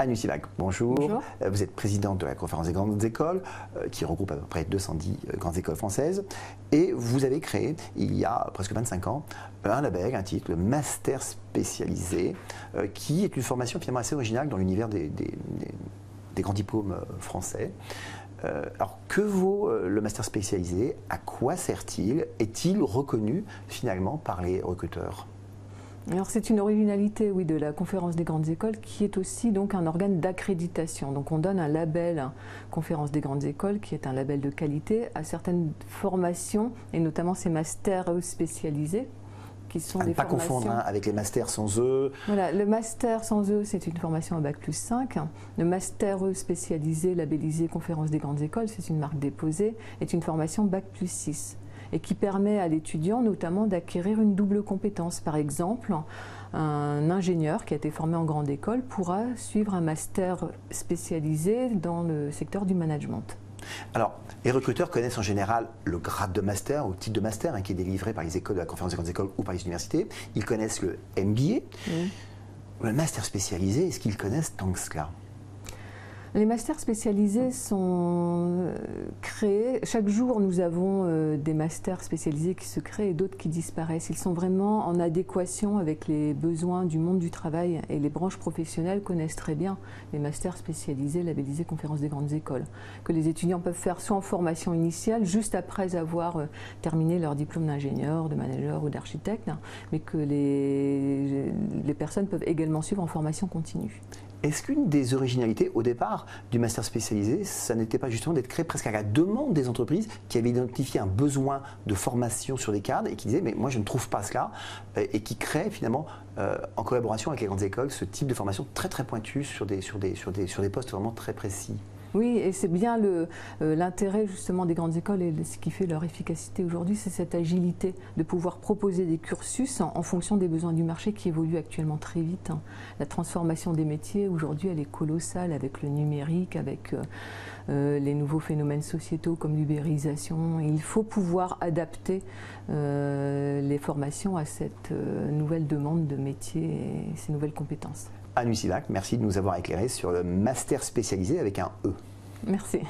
Anne bonjour. bonjour. Euh, vous êtes présidente de la conférence des grandes écoles, euh, qui regroupe à peu près 210 euh, grandes écoles françaises. Et vous avez créé, il y a presque 25 ans, un label, un titre, le Master spécialisé, qui est une formation finalement assez originale dans l'univers des, grands diplômes français. alors, que vaut le master spécialisé? À quoi sert-il? Est-il reconnu finalement par les recruteurs? Alors c'est une originalité, oui, de la conférence des grandes écoles, qui est aussi donc un organe d'accréditation. Donc on donne un label conférence des grandes écoles, qui est un label de qualité, à certaines formations et notamment ces masters spécialisés. Qui sont à ne pas confondre hein, avec les masters sans E. Voilà, le master sans E, c'est une formation à bac plus 5. Le master E spécialisé, labellisé conférence des grandes écoles, c'est une marque déposée, est une formation bac plus 6 et qui permet à l'étudiant notamment d'acquérir une double compétence. Par exemple, un ingénieur qui a été formé en grande école pourra suivre un master spécialisé dans le secteur du management. Alors, les recruteurs connaissent en général le grade de master ou le titre de master hein, qui est délivré par les écoles de la conférence des grandes écoles ou par les universités. Ils connaissent le MBA. Le master spécialisé, est-ce qu'ils connaissent tant que cela les masters spécialisés sont euh, créés. Chaque jour, nous avons euh, des masters spécialisés qui se créent et d'autres qui disparaissent. Ils sont vraiment en adéquation avec les besoins du monde du travail et les branches professionnelles connaissent très bien les masters spécialisés labellisés conférences des grandes écoles, que les étudiants peuvent faire soit en formation initiale, juste après avoir euh, terminé leur diplôme d'ingénieur, de manager ou d'architecte, mais que les, les personnes peuvent également suivre en formation continue. Est-ce qu'une des originalités au départ du master spécialisé, ça n'était pas justement d'être créé presque à la demande des entreprises qui avaient identifié un besoin de formation sur des cadres et qui disaient mais moi je ne trouve pas cela euh, et qui créent finalement euh, en collaboration avec les grandes écoles ce type de formation très très pointue sur des postes vraiment très précis oui, et c'est bien euh, l'intérêt justement des grandes écoles et ce qui fait leur efficacité aujourd'hui, c'est cette agilité de pouvoir proposer des cursus en, fonction des besoins du marché qui évolue actuellement très vite. Hein. La transformation des métiers aujourd'hui, elle est colossale avec le numérique, avec euh, euh, les nouveaux phénomènes sociétaux comme l'ubérisation. Il faut pouvoir adapter euh, les formations à cette euh, nouvelle demande de métier et ces nouvelles compétences. Anne Silac, merci de nous avoir éclairé sur le master spécialisé avec un E. Merci.